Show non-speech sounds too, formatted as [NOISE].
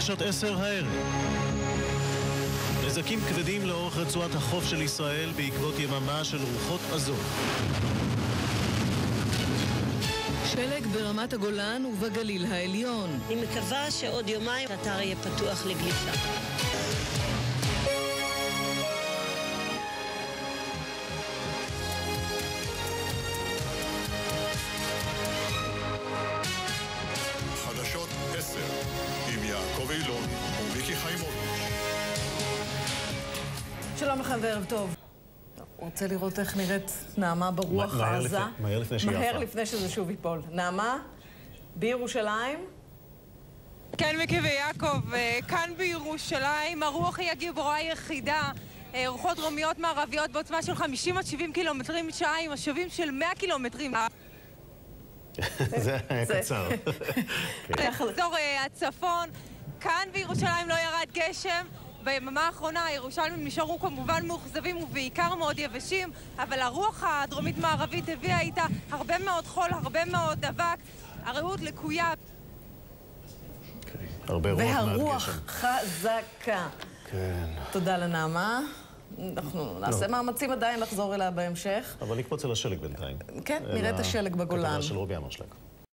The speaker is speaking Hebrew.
חדשות 10 הערב. נזקים כבדים לאורך רצועת החוף של ישראל בעקבות יממה של רוחות עזות. שלג ברמת הגולן ובגליל העליון. אני מקווה שעוד יומיים האתר יהיה פתוח לגלישה. יעקב אילון ומיקי חיימוביץ'. שלום לכם וערב טוב. רוצה לראות איך נראית נעמה ברוח מהר העזה? לפני- מהר לפני שהיא מהר עפה. לפני שזה שוב ייפול. נעמה, בירושלים, כן, מיקי ויעקב, אה, כאן בירושלים, הרוח היא הגיבורה היחידה. אה, רוחות דרומיות מערביות בעוצמה של 50 עד 70 קילומטרים בשעה עם משובים של 100 קילומטרים. [LAUGHS] זה היה זה- קצר. [LAUGHS] אזור אה, הצפון, כאן בירושלים לא ירד גשם. ביממה האחרונה הירושלמים נשארו כמובן מאוכזבים ובעיקר מאוד יבשים, אבל הרוח הדרומית-מערבית הביאה איתה הרבה מאוד חול, הרבה מאוד אבק. הרעות לקויה. הרבה רוח מעט והרוח. חזקה. כן. תודה לנעמה. אנחנו נעשה מאמצים עדיין לחזור אליה בהמשך. אבל לקפוץ על השלג בינתיים. כן, אל נראה את השלג בגולן. הכתבה של רובי אמרשלג.